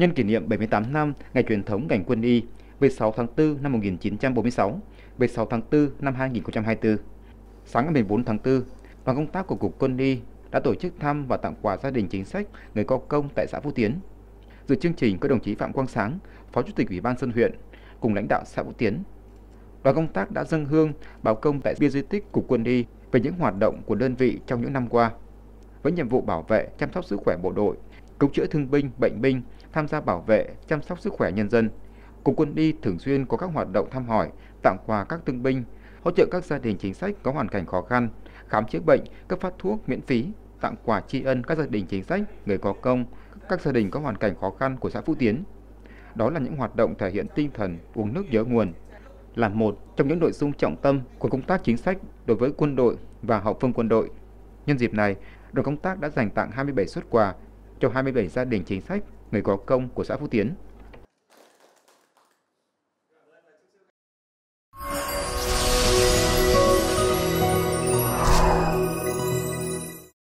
Nhân kỷ niệm 78 năm ngày truyền thống ngành quân y 16 tháng 4 năm 1946, 16 tháng 4 năm 2024. Sáng ngày 14 tháng 4, đoàn công tác của Cục Quân y đã tổ chức thăm và tặng quà gia đình chính sách người có công tại xã Phú Tiến. Dự chương trình có đồng chí Phạm Quang Sáng, Phó Chủ tịch Ủy ban dân huyện, cùng lãnh đạo xã Phú Tiến. Đoàn công tác đã dâng hương báo công tại bia di tích Cục Quân y về những hoạt động của đơn vị trong những năm qua. Với nhiệm vụ bảo vệ, chăm sóc sức khỏe bộ đội, cứu chữa thương binh, bệnh binh, tham gia bảo vệ, chăm sóc sức khỏe nhân dân, Cục Quân y thường xuyên có các hoạt động thăm hỏi, tặng quà các thương binh, hỗ trợ các gia đình chính sách có hoàn cảnh khó khăn, khám chữa bệnh, cấp phát thuốc miễn phí, tặng quà tri ân các gia đình chính sách, người có công, các gia đình có hoàn cảnh khó khăn của xã Phú Tiến. Đó là những hoạt động thể hiện tinh thần uống nước nhớ nguồn, là một trong những nội dung trọng tâm của công tác chính sách đối với quân đội và hậu phương quân đội. Nhân dịp này, đoàn công tác đã dành tặng 27 xuất quà cho 27 gia đình chính sách, người có công của xã Phú Tiến.